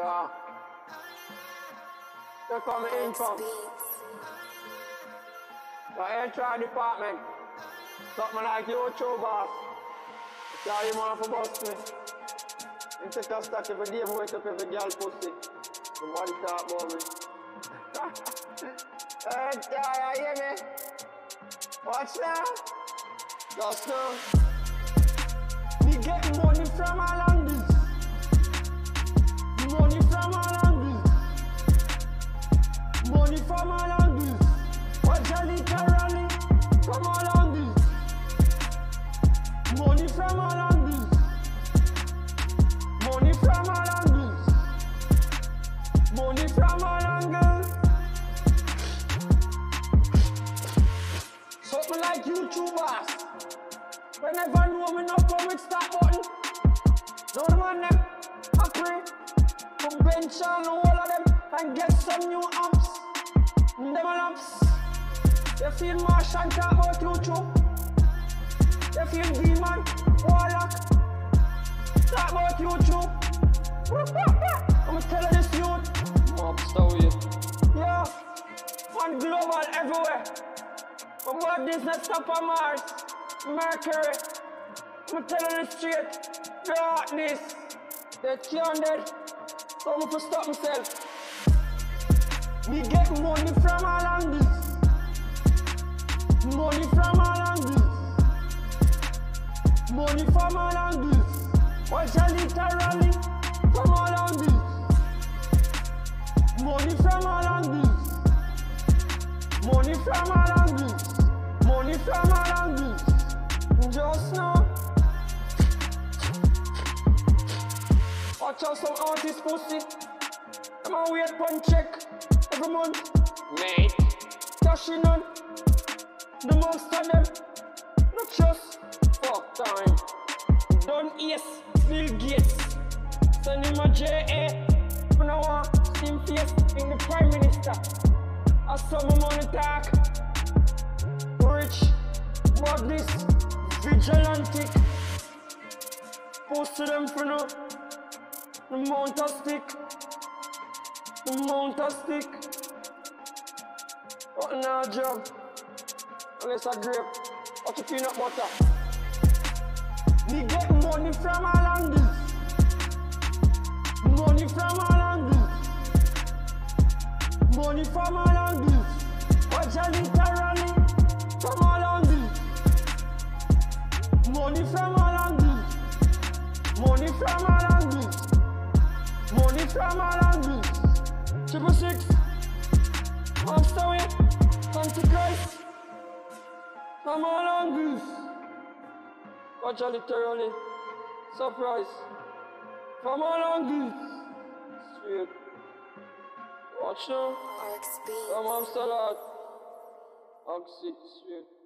Yeah. They call me income. The HR department. Something like YouTube boss. Tell you man for bust me. Take a stack every day, wake up every girl pussy. Nobody talk about me. Yeah, you hear me? Watch now. Just now. We get money from all angles. Something like YouTubers. Whenever know me no come with stop button. No the man them happy. From bench on all of them and get some new amps. Them amps. You feel Martian talk about YouTube. You feel Demon, Warlock. Talk about YouTube. I'ma tell you this youth. Mobster with Yeah. One global everywhere. But what this not stop on Mars? Mercury. I'ma tell you this straight. Darkness. They can't dead. So I'ma stop myself. Me get money from all angles. Money from all angles. Money from all angles. Watch a literally from all angles. Money from all angles. Money from all angles. From all angles. Just now. Watch out some artist pussy. Them a wait one check every month. Mate. Cashing on. The most of them. Not just fuck time. Done yes, Bill Gates. Send him a JA. For now on, him face in the Prime Minister. I saw my money talk. Rich, badness, vigilantic. Post to them for. The mount stick. The mount of stick. What now job? Unless I grape. Watch a peanut butter. Me get money from angles. Money from angles. Money from all from all angles. Money from all angles. Triple six. Sorry. Antichrist. From angles. Watch a literally. Surprise. From all angles. Straight. Watch now. From Amsterdam. Oxy. Straight.